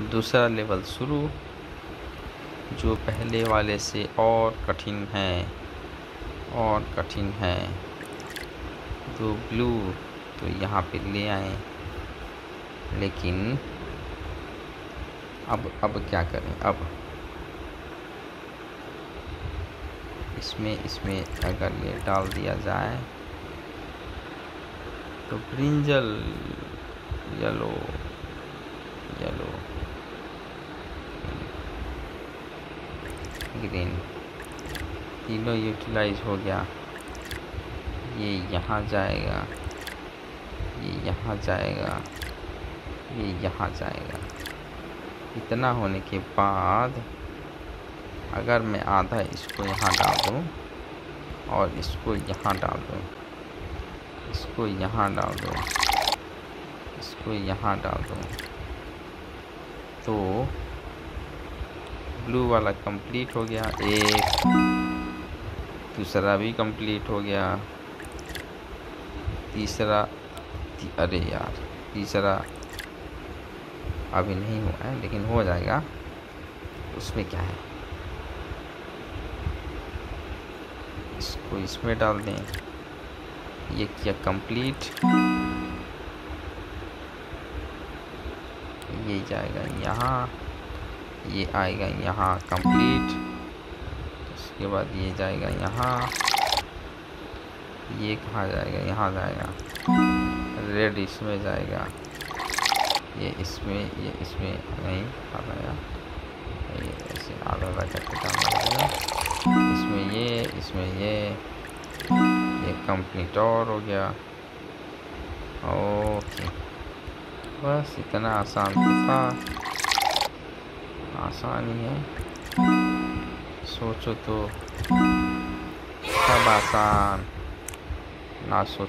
दूसरा लेवल शुरू, जो पहले वाले से और कठिन है, और कठिन है। तो ब्लू तो यहाँ पे ले आए। लेकिन, अब अब क्या करें? अब। इसमें इसमें अगर ये डाल दिया जाए तो ब्रिंजल, येलो येलो। ग्रीन तीनों यूटिलाइज हो गया। ये यहाँ जाएगा, ये यहाँ जाएगा, ये यहाँ जाएगा। इतना होने के बाद अगर मैं आधा इसको यहाँ डाल दूँ और इसको यहाँ डाल दूँ, इसको यहाँ डाल दूँ, इसको यहाँ डाल दूँ तो ब्लू वाला कंप्लीट हो गया एक। दूसरा भी कंप्लीट हो गया। तीसरा ती, अरे यार तीसरा। अभी नहीं हुआ है लेकिन हो जाएगा। उसमें क्या है? इसको इसमें डाल दें। ये किया कंप्लीट। ये जाएगा यहाँ। ये आएगा यहाँ कंप्लीट उसके बाद ये जाएगा यहाँ। ये कहाँ जाएगा? यहाँ जाएगा। रेड इसमें जाएगा। ये इसमें ये इसमें नहीं आ गया ये ऐसे आधा आधा करके पड़ेगा इसमें ये इसमें ये। ये कंप्लीट और हो गया। ओके। बस इतना आसान था। आसान ही है सोचो तो सब आसान ना सोच